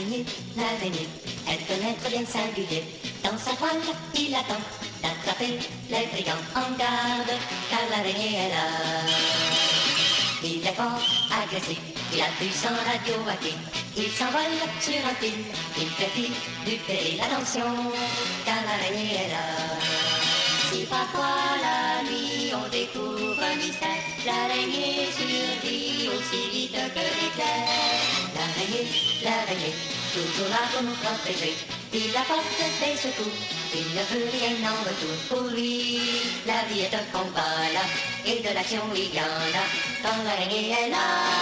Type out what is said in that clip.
l'araignée, l'araignée, elle connaît très bien le singulier. Dans sa toile, il attend d'attraper les brigands en garde, car l'araignée est là. Il est fort, agressif, il a du sang radioactif. Il s'envole sur un fil, il fait du péril. Attention, car l'araignée est là. Si parfois la nuit on découvre un mystère, l'araignée survit toujours là pour nous protéger. Il apporte des secours, il ne veut rien en retour. Pour lui, la vie est un combat là, et de l'action il y en a, quand l'araignée est là.